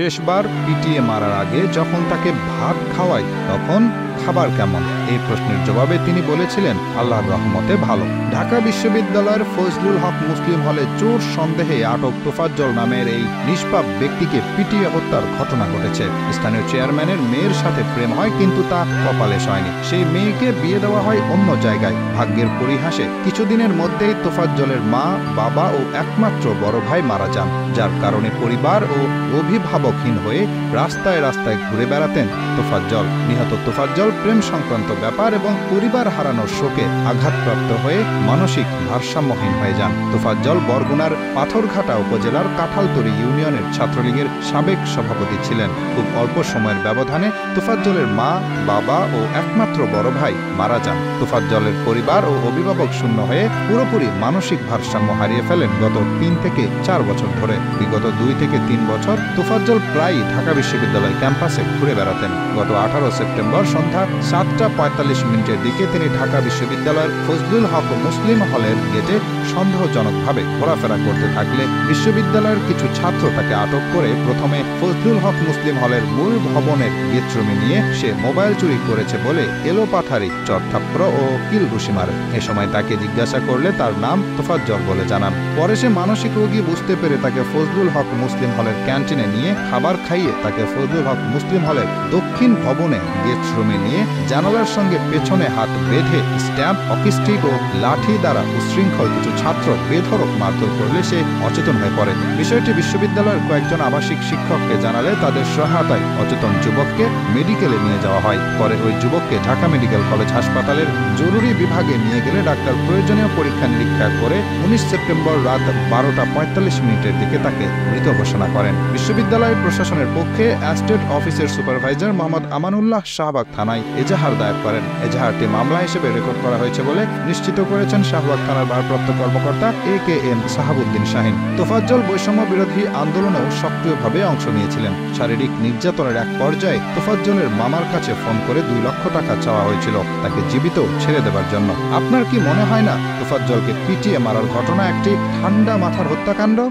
শেষবার পিটিয়ে মারার আগে যখন তাকে ভাত খাওয়ায় তখন খাবার কেমন? এই প্রশ্নের জবাবে তিনি বলেছিলেন, আল্লাহর রহমতে ভালো। ঢাকা বিশ্ববিদ্যালয়ের ফজলুল হক মুসলিম হলে চোর সন্দেহে আটক তোফাজ্জল নামের এই নিষ্পাপ ব্যক্তিকে পিটিয়ে হত্যার ঘটনা ঘটেছে। স্থানীয় চেয়ারম্যানের মেয়ের সাথে প্রেম হয়, কিন্তু তা কপালে হয়নি সেই মেয়েকে বিয়ে দেওয়া হয় অন্য জায়গায়। ভাগ্যের পরিহাসে কিছুদিনের মধ্যেই তোফাজ্জলের মা, বাবা ও একমাত্র বড় ভাই মারা যান। যার কারণে পরিবার ও অভিভাবকহীন হয়ে রাস্তায় রাস্তায় ঘুরে বেড়াতেন তোফাজ্জল। নিহত তোফাজ্জল প্রেম সংক্রান্ত ব্যাপার এবং পরিবার হারানোর শোকে আঘাতপ্রাপ্ত হয়ে মানসিক ভারসাম্যহীন হয়ে যান। তোফাজ্জল বরগুনার পাথরঘাটা উপজেলার কাঁঠালতরি ইউনিয়নের ছাত্রলীগের সাবেক সভাপতি ছিলেন। খুব অল্প সময়ের ব্যবধানে তোফাজ্জলের মা, বাবা ও একমাত্র বড় ভাই মারা যান। তোফাজ্জলের পরিবার ও অভিভাবক শূন্য হয়ে পুরোপুরি মানসিক ভারসাম্য হারিয়ে ফেলেন গত তিন থেকে চার বছর ধরে। বিগত দুই থেকে তিন বছর তোফাজ্জল প্রায়ই ঢাকা বিশ্ববিদ্যালয় ক্যাম্পাসে ঘুরে বেড়াতেন। গত আঠারো সেপ্টেম্বর সন্ধ্যা সাতটা মিনিটের দিকে তিনি ঢাকা বিশ্ববিদ্যালয়ের ফজলুল হক মুসলিম হলের গেটে সন্দেহজনকভাবে ঘোরাফেরা করতে থাকলে বিশ্ববিদ্যালয়ের কিছু ছাত্র তাকে আটক করে প্রথমে ফজলুল হক মুসলিম হলের মূল ভবনের গেটরুমে নিয়ে সে মোবাইল চুরি করেছে বলে এলোপাথারি, চরথাপ্র ও কিল ঘুষি মারে এ সময় তাকে জিজ্ঞাসা করলে তার নাম তোফাজ্জল বলে জানান। পরে সে মানসিক রোগী বুঝতে পেরে তাকে ফজলুল হক মুসলিম হলের ক্যান্টিনে নিয়ে খাবার খাইয়ে তাকে ফজলুল হক মুসলিম হলের দক্ষিণ ভবনে গেস্ট রুমে নিয়ে জানালার সঙ্গে পেছনে হাত বেঁধে স্ট্যাম্প অকিস্টিক ও লাঠি দ্বারা উশৃঙ্খল কিছু ছাত্র বেধরক মারধর করলে সে অচেতন হয়ে পড়ে। বিষয়টি বিশ্ববিদ্যালয়ের কয়েকজন আবাসিক শিক্ষককে জানালে তাদের সহায়তায় অচেতন যুবককে মেডিকেলে নিয়ে যাওয়া হয়। পরে ওই যুবককে ঢাকা মেডিকেল কলেজ হাসপাতালের জরুরি বিভাগে নিয়ে গেলে ডাক্তার প্রয়োজনীয় পরীক্ষা নিরীক্ষা করে উনিশ সেপ্টেম্বর রাত বারোটা পঁয়তাল্লিশ মিনিটের দিকে তাকে মৃত ঘোষণা করেন। বিশ্ববিদ্যালয় প্রশাসনের পক্ষে অ্যাস্টেট অফিসের সুপারভাইজার মোহাম্মদ আমানুল্লাহ শাহবাগ থানায় এজাহার দায়ের করেন। এজাহারটি মামলা হিসেবে রেকর্ড করা হয়েছে বলে নিশ্চিত করেছেন শাহবাগ থানার ভারপ্রাপ্ত কর্মকর্তা A K M Sahabuddin Shahin. Tofazzal বৈষম্য বিরোধী আন্দোলনেও সক্রিয়ভাবে অংশ নিয়েছিলেন। শারীরিক নির্যাতনের এক পর্যায়ে তোফাজ্জলের মামার কাছে ফোন করে দুই লক্ষ টাকা চাওয়া হয়েছিল। তাকে জীবিত ছেড়ে দেবার জন্য। আপনার কি মনে হয় না তোফাজ্জলকে পিটিয়ে মারার ঘটনা একটি ঠান্ডা মাথার হত্যাকাণ্ড?